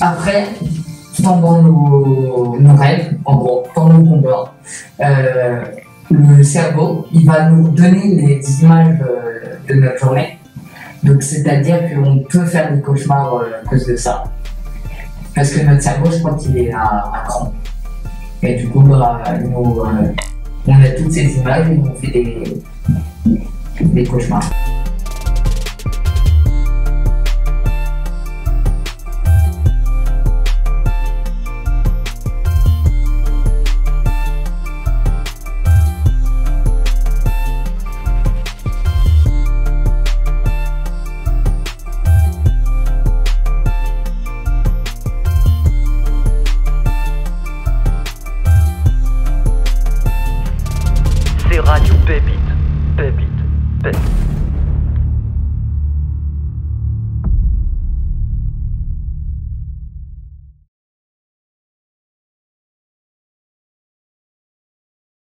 après, pendant nos, nos rêves, en gros, pendant qu'on dort, euh, le cerveau, il va nous donner les images euh, de notre journée. Donc, c'est-à-dire qu'on peut faire des cauchemars euh, à cause de ça. Parce que notre cerveau, je crois qu'il est à, à cran. Et du coup, bah, euh, on a toutes ces images et on fait des, des cauchemars. C'est Radio Pépite. Pépite. Pépite.